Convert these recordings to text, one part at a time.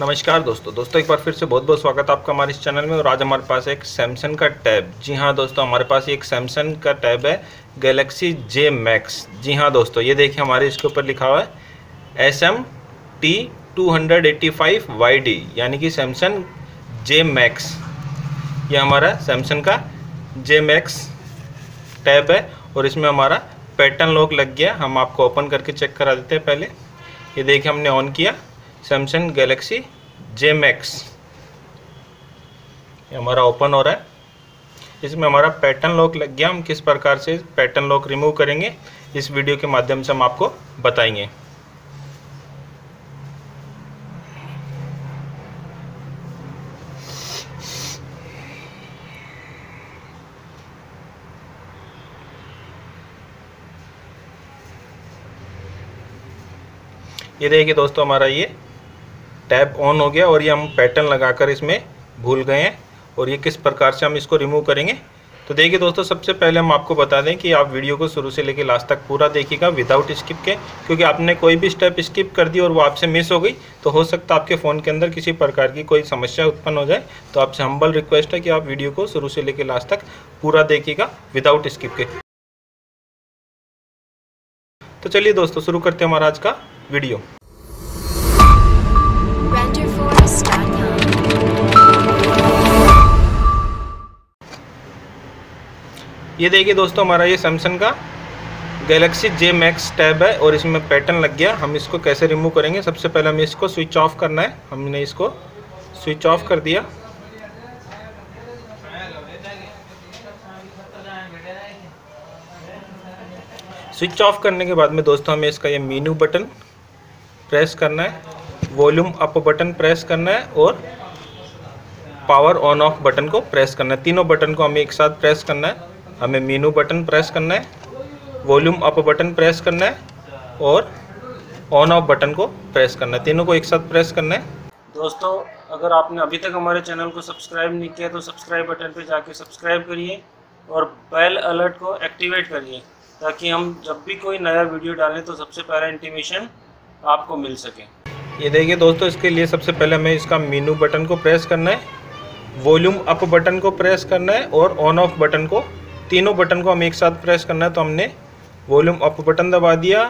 नमस्कार दोस्तों। दोस्तों, एक बार फिर से बहुत बहुत स्वागत है आपका हमारे इस चैनल में और आज हमारे पास एक सैमसंग का टैब। जी हाँ दोस्तों, हमारे पास एक सैमसंग का टैब है गैलेक्सी जे मैक्स जी हाँ दोस्तों, ये देखिए हमारे इसके ऊपर लिखा हुआ है S M T two hundred eighty five Y D यानी कि सैमसंग जे मैक्स ये हमारा सैमसंग का जे मैक्स टैब है और इसमें हमारा पैटर्न लॉक लग गया। हम आपको ओपन करके चेक करा देते हैं पहले। ये देखिए हमने ऑन किया। सैमसंग गैलेक्सी जे मैक्स हमारा ओपन हो रहा है। इसमें हमारा पैटर्न लॉक लग गया। हम किस प्रकार से पैटर्न लॉक रिमूव करेंगे, इस वीडियो के माध्यम से हम आपको बताएँगे। ये देखिए दोस्तों हमारा ये टैब ऑन हो गया और ये हम पैटर्न लगाकर इसमें भूल गए हैं और ये किस प्रकार से हम इसको रिमूव करेंगे। तो देखिए दोस्तों, सबसे पहले हम आपको बता दें कि आप वीडियो को शुरू से लेकर लास्ट तक पूरा देखिएगा विदाउट स्किप के, क्योंकि आपने कोई भी स्टेप स्किप कर दी और वो आपसे मिस हो गई तो हो सकता है आपके फ़ोन के अंदर किसी प्रकार की कोई समस्या उत्पन्न हो जाए। तो आपसे हम्बल रिक्वेस्ट है कि आप वीडियो को शुरू से लेकर लास्ट तक पूरा देखिएगा विदाउट स्किप के। तो चलिए दोस्तों, शुरू करते हैं हमारा आज का वीडियो। ये देखिए दोस्तों हमारा ये सैमसंग का गैलेक्सी जे मैक्स टैब है और इसमें पैटर्न लग गया। हम इसको कैसे रिमूव करेंगे? सबसे पहले हमें इसको स्विच ऑफ़ करना है। हमने इसको स्विच ऑफ़ कर दिया। स्विच ऑफ़ करने के बाद में दोस्तों हमें इसका ये मीनू बटन प्रेस करना है। वॉल्यूम अप बटन प्रेस करना है और पावर ऑन ऑफ़ बटन को प्रेस करना है। तीनों बटन को हमें एक साथ प्रेस करना है। हमें मीनू बटन प्रेस करना है वॉल्यूम अप बटन प्रेस करना है और ऑन ऑफ़ बटन को प्रेस करना है। तीनों को एक साथ प्रेस करना है। दोस्तों अगर आपने अभी तक हमारे चैनल को सब्सक्राइब नहीं किया तो सब्सक्राइब बटन पर जाके सब्सक्राइब करिए और बेल अलर्ट को एक्टिवेट करिए ताकि हम जब भी कोई नया वीडियो डालें तो सबसे पहला इंटीमेशन आपको मिल सके। ये देखिए दोस्तों इसके लिए सबसे पहले हमें इसका मीनू बटन को प्रेस करना है वॉल्यूम अप बटन को प्रेस करना है और ऑन ऑफ़ बटन को तीनों बटन को हम एक साथ प्रेस करना है तो हमने वॉल्यूम अप बटन दबा दिया,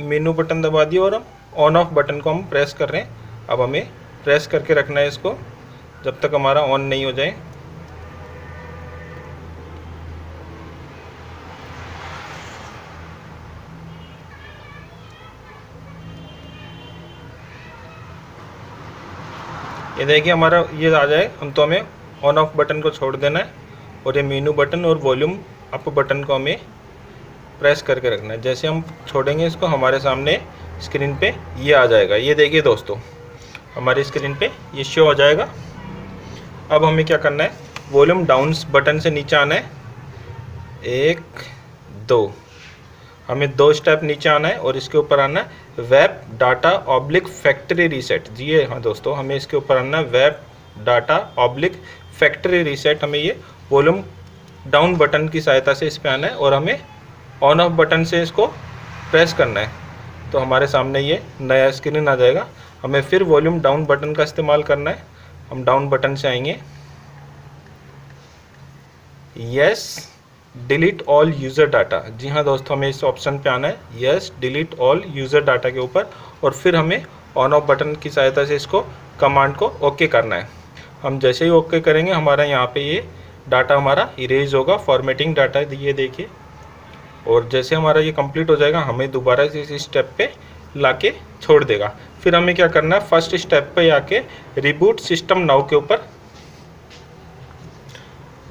मेनू बटन दबा दिया और हम ऑन ऑफ़ बटन को हम प्रेस कर रहे हैं। अब हमें प्रेस करके रखना है इसको, जब तक हमारा ऑन नहीं हो जाए। ये देखिए हमारा ये आ जाए, हम तो हमें ऑन ऑफ़ बटन को छोड़ देना है। और ये मीनू बटन और वॉल्यूम अप बटन को हमें प्रेस करके रखना है। जैसे हम छोड़ेंगे इसको, हमारे सामने स्क्रीन पे ये आ जाएगा। ये देखिए दोस्तों, हमारी स्क्रीन पे ये शो हो जाएगा। अब हमें क्या करना है? वॉल्यूम डाउन बटन से नीचे आना है। एक, दो। हमें दो स्टेप नीचे आना है और इसके ऊपर आना है wipe data oblique factory reset जी हाँ दोस्तों, हमें इसके ऊपर आना है। Wipe data oblique factory reset हमें ये वॉल्यूम डाउन बटन की सहायता से इस पर आना है और हमें ऑन ऑफ़ बटन से इसको प्रेस करना है। तो हमारे सामने ये नया स्क्रीन आ जाएगा। हमें फिर वॉल्यूम डाउन बटन का इस्तेमाल करना है। हम डाउन बटन से आएँगे। Yes delete all user data जी हाँ दोस्तों, हमें इस ऑप्शन पे आना है। Yes delete all user data के ऊपर। और फिर हमें ऑन ऑफ़ बटन की सहायता से इसको कमांड को ओके okay करना है। हम जैसे ही ओके okay करेंगे, हमारा यहाँ पे ये डाटा हमारा इरेज होगा फॉर्मेटिंग डाटा ये देखिए। और जैसे हमारा ये कंप्लीट हो जाएगा, हमें दोबारा इस स्टेप पे लाके छोड़ देगा। फिर हमें क्या करना है फ़र्स्ट स्टेप पे आके रिबूट सिस्टम नाउ के ऊपर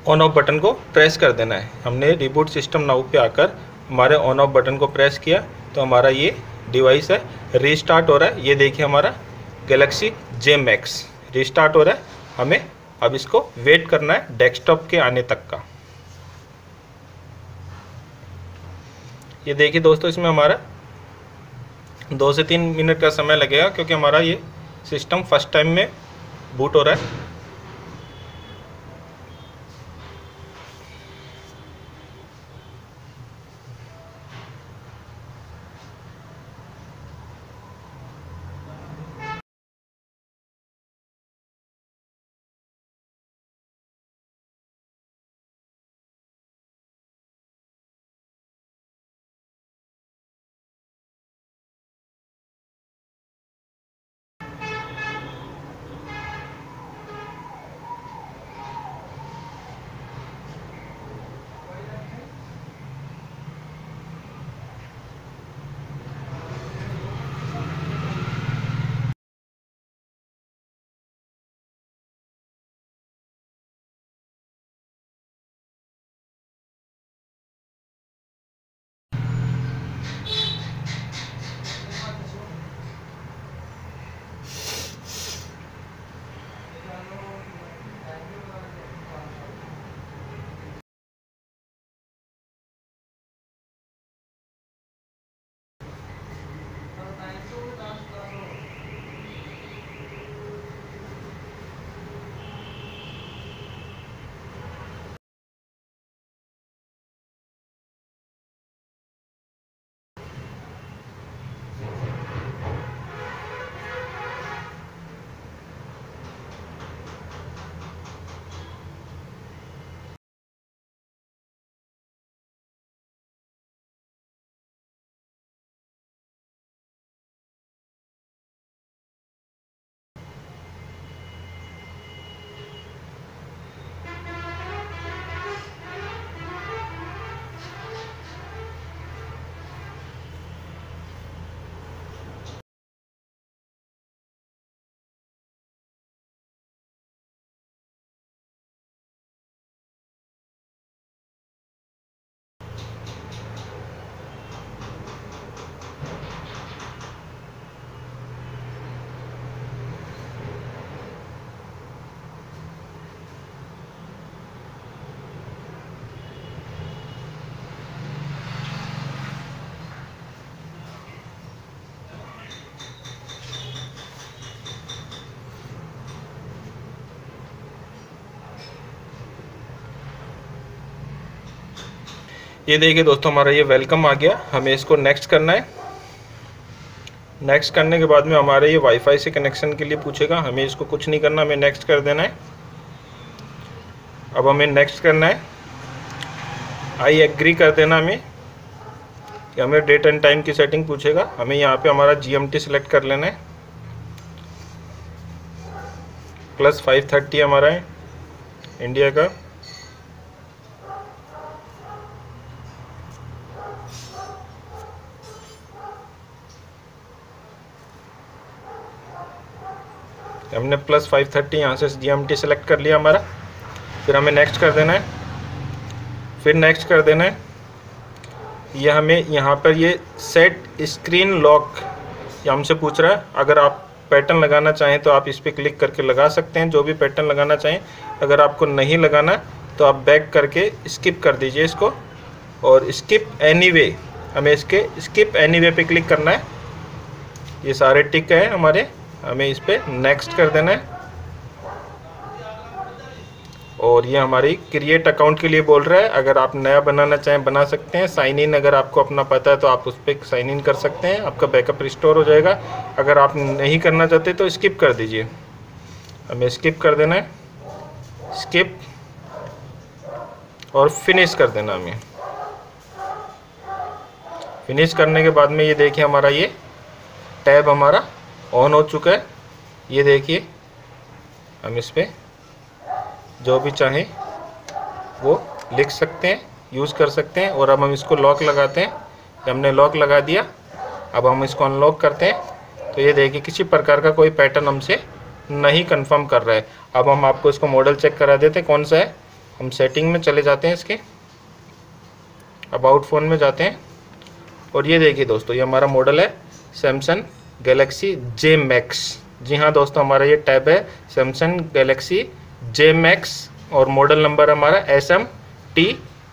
ऑन ऑफ़ बटन को प्रेस कर देना है। हमने रिबूट सिस्टम नाउ पे आकर हमारे ऑन ऑफ़ बटन को प्रेस किया तो हमारा ये डिवाइस है रीस्टार्ट हो रहा है। ये देखिए हमारा गैलेक्सी जे मैक्स रिस्टार्ट हो रहा है। हमें अब इसको वेट करना है डेस्कटॉप के आने तक का। ये देखिए दोस्तों, इसमें हमारा दो से तीन मिनट का समय लगेगा, क्योंकि हमारा ये सिस्टम फ़र्स्ट टाइम में बूट हो रहा है। ये देखिए दोस्तों, हमारा ये वेलकम आ गया। हमें इसको नेक्स्ट करना है। नेक्स्ट करने के बाद में हमारे ये वाईफाई से कनेक्शन के लिए पूछेगा। हमें इसको कुछ नहीं करना, हमें नेक्स्ट कर देना है। अब हमें नेक्स्ट करना है। आई एग्री कर देना हमें कि हमें डेट एंड टाइम की सेटिंग पूछेगा। हमें यहाँ पे हमारा जीएमटी सिलेक्ट कर लेना है। प्लस फाइव थर्टी हमारा है इंडिया का। हमने प्लस फाइव थर्टी यहाँ से जी एम टी सेलेक्ट कर लिया हमारा। फिर हमें नेक्स्ट कर देना है। फिर नेक्स्ट कर देना है। ये हमें यहाँ पर ये सेट स्क्रीन लॉक हमसे पूछ रहा है। अगर आप पैटर्न लगाना चाहें तो आप इस पर क्लिक करके लगा सकते हैं। जो भी पैटर्न लगाना चाहें। अगर आपको नहीं लगाना तो आप बैक करके स्किप कर दीजिए इसको। और स्किप एनीवे हमें इसके स्किप एनीवे पे क्लिक करना है। ये सारे टिक हैं हमारे। हमें इस पर नेक्स्ट कर देना है। और ये हमारी क्रिएट अकाउंट के लिए बोल रहा है। अगर आप नया बनाना चाहें, बना सकते हैं। साइन इन अगर आपको अपना पता है तो आप उस पर साइन इन कर सकते हैं। आपका बैकअप रिस्टोर हो जाएगा। अगर आप नहीं करना चाहते तो स्किप कर दीजिए। हमें स्किप कर देना है। स्किप और फिनिश कर देना हमें। फिनिश करने के बाद में ये देखिए हमारा ये टैब हमारा ऑन हो चुका है। ये देखिए, हम इस पर जो भी चाहें, वो लिख सकते हैं यूज़ कर सकते हैं, और अब हम इसको लॉक लगाते हैं। हमने लॉक लगा दिया, अब हम इसको अनलॉक करते हैं। तो ये देखिए, किसी प्रकार का कोई पैटर्न हमसे नहीं कंफर्म कर रहा है। अब हम आपको इसको मॉडल चेक करा देते हैं, कौन सा है। हम सेटिंग में चले जाते हैं इसके। अबाउट फ़ोन में जाते हैं। और ये देखिए दोस्तों, ये हमारा मॉडल है सैमसंग गैलेक्सी जे मैक्स जी हाँ दोस्तों, हमारा ये टैब है सैमसंग गैलेक्सी जे मैक्स और मॉडल नंबर हमारा S M T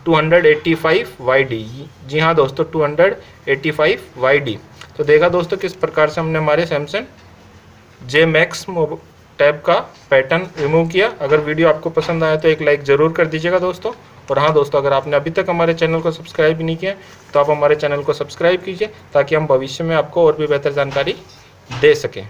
two hundred eighty five Y D जी हाँ दोस्तों two hundred eighty five Y D तो देखा दोस्तों, किस प्रकार से हमने हमारे सैमसंग जे मैक्स टैब का पैटर्न रिमूव किया। अगर वीडियो आपको पसंद आया तो एक लाइक ज़रूर कर दीजिएगा दोस्तों। और हाँ दोस्तों, अगर आपने अभी तक हमारे चैनल को सब्सक्राइब नहीं किया तो आप हमारे चैनल को सब्सक्राइब कीजिए ताकि हम भविष्य में आपको और भी बेहतर जानकारी दे सकें।